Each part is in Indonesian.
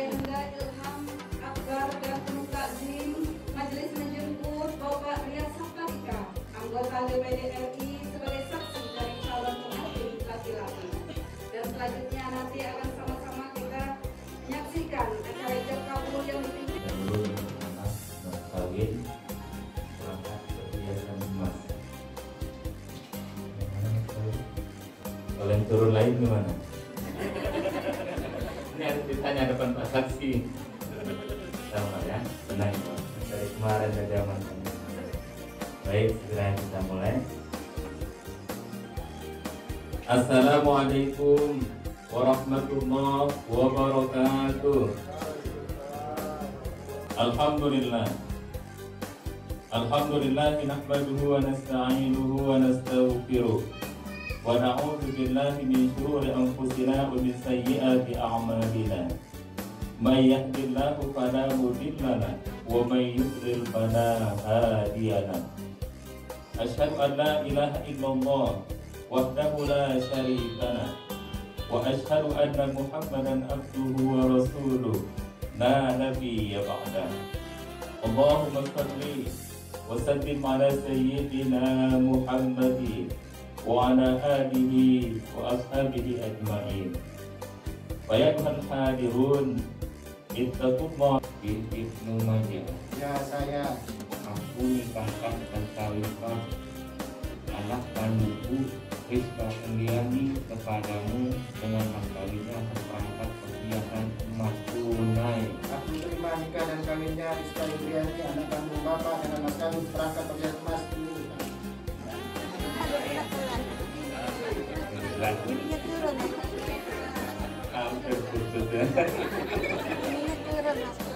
Ilham Akbar dan Penuh Takzim Majelis menjemput Bapak Riyad Safarika anggota DPD RI sebagai saksi dari calon pengantin laki-laki dan selanjutnya nanti akan sama-sama kita menyaksikan acara ijab kabul yang dipimpin kawin perangkat perhiasan emas kalau yang turun lain gimana? Depan pak saksi. Sama ya tenang dari kemarin dari zaman baik segera kita mulai. Assalamualaikum warahmatullahi wabarakatuh. Alhamdulillah. Alhamdulillah nahmaduhu wa nasta'inuhu wa nastaghfiruh ونعوذ بالله من شرور أنفسنا ومن سيئات أعمالنا. من يهد الله فلا مضل له ومن يضلل فلا هادي له. أشهد أن لا إله إلا الله وحده لا شريك له. وأشهد أن محمدا عبده ورسوله. لا نبي بعده. اللهم صل وسلم على سيدنا محمد. وعلى آله وأصحابه أجمعين ويا أيها الحاضرون اتقوا الله ابن Majah Ya saya ampuni kakak dan kawinkan anak kandungku Rizka Endiani kepadamu dengan kawinnya seperangkat perhiasan emas tunai aku terima nikah dan kawinnya Rizka Indriani anak kandung bapak dengan mas kawin perangkat perhiasan dulu. Ininya turun, hampir putus ya ininya turun, mas.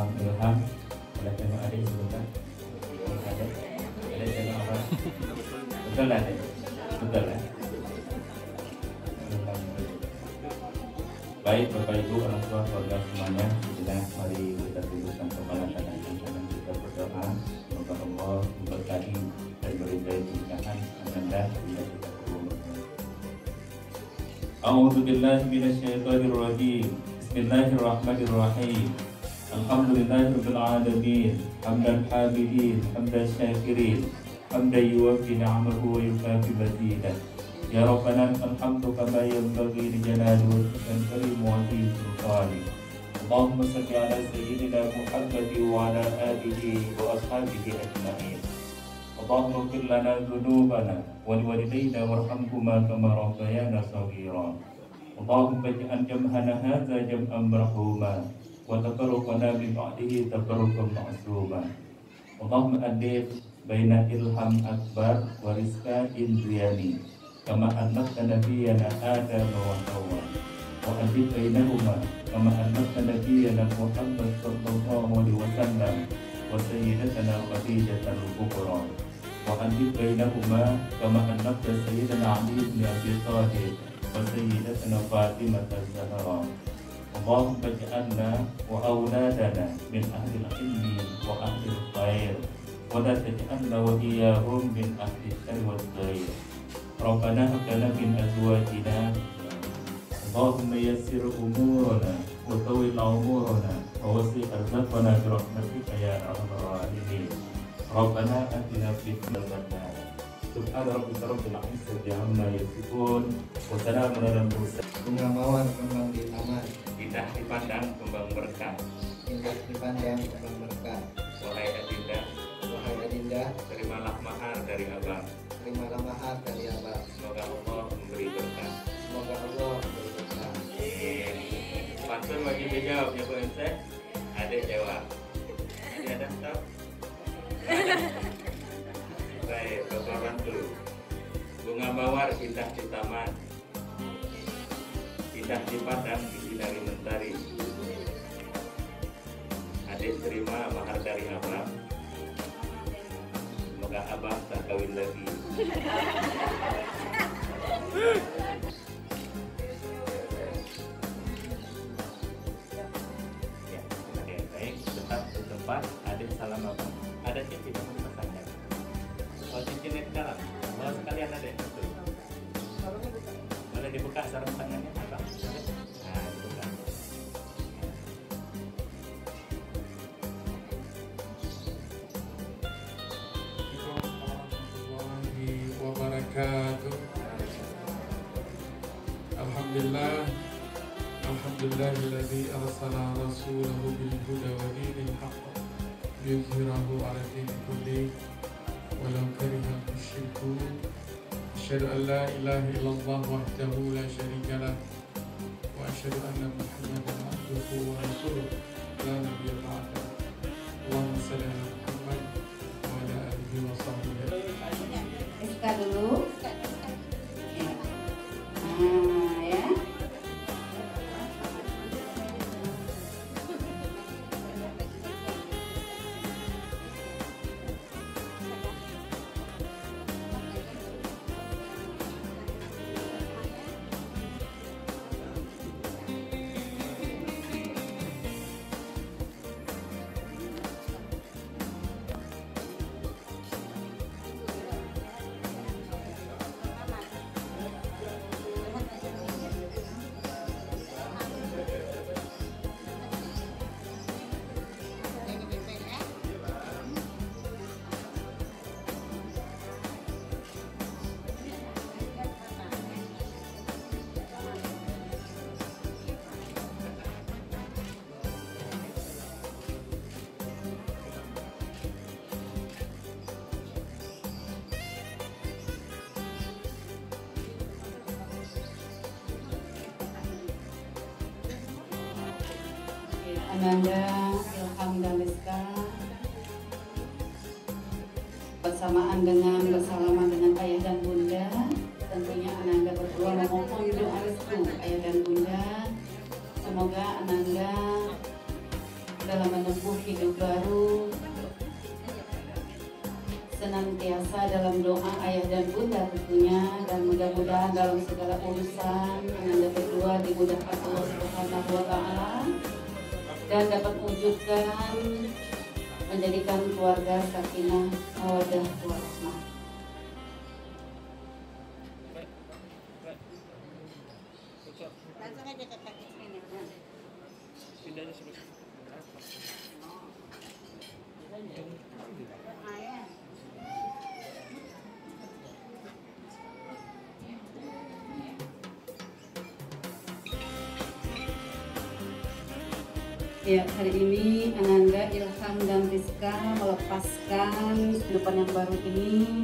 Bang Ilham ada tema ada ibu kan ada. Ada tema apa? Betul lah betul ya? lah Baik Bapak Ibu orang tua keluarga semuanya kita mari kita tundukkan kepada kita dan kita berdoa. Semoga Allah memberkati dan meridai pernikahan anda bila kita A'udzu billahi minasy syaithanir rajim. Bismillahirrahmanirrahim. الحمد لله رب العالمين حمد الحامدين حمد الشاكرين حمدا يوفي نعمه ويكافي مزيدا يا ربنا الحمد كما ينبغي لجلال وجهك الكريم وعظيم سلطانك اللهم صل على سيدنا محمد وعلى آله وأصحابه أجمعين. اللهم اغفر لنا ذنوبنا ولوالدينا وارحمهما كما ربيانا صغيرا. اللهم اجعل جمعنا هذا جمعا مرحوما. وتفرقنا من بعده تفرقا معصوما اللهم ألف بين إلهام أكبر ورزقا إندرياني كما ألفت نبينا آدم وحواء. وألف بينهما كما ألفت نبينا محمد صلى الله عليه وسلم وسيدتنا خديجة الكبرى. وألف بينهما كما ألفت سيدنا علي بن أبي طالب وسيدتنا فاطمة الزهراء. اللهم اجعلنا وأولادنا من أهل العلم وأهل الخير ولا تجعلنا وإياهم من أهل الشر والخير ربنا هب لنا من أزواجنا اللهم يسر أمورنا وطول عمرنا ووسع أرزاقنا برحمتك يا أرحم الراحمين ربنا آتنا في الدنيا سبحان ربك رب العزة عما يصفون وسلام على المرسلين Bunga mawar kembang di taman, Indah dipandang kembang berkah indah dipandang kembang berkah. Wahai Adinda. Wahai Adinda, Terimalah mahar dari abang. Terimalah mahar dari abang. Semoga Allah memberi berkah. Semoga Allah memberi berkah. Pantun bagi dijawab ya Bu MC Adik jawab Ada ada stop Baik Bapak bantu Bunga Mawar indah di taman. Indah di padang dari mentari. Adik terima mahar dari abang Semoga abang tak kawin lagi. Ya, baik tetap di tempat ada salam abang Ada mau وبركاته. الحمد لله الحمد لله الذي أرسل رسوله بالهدى ودين الحق ليظهره على الدين كله. ولو كره المشركون أشهد أن لا إله إلا الله وحده لا شريك له. وأشهد أن محمدا عبده ورسوله. لا نبي بعده. اللهم صل على محمد وعلى آله وصحبه Ananda Ilham dan Rizka. Bersamaan dengan bersalaman dengan ayah dan bunda. Tentunya Ananda berdua memohon doa restu ayah dan bunda. Semoga Ananda dalam menempuh hidup baru senantiasa dalam doa ayah dan bunda tentunya dan mudah-mudahan dalam segala urusan Ananda berdua dimudahkan Allah taala dan dapat mewujudkan menjadikan keluarga sakinah mawadah warahmah. Langsung aja ke kaki sini. Ayah. Ya, hari ini Ananda, Ilham, dan Rizka melepaskan kehidupan yang baru ini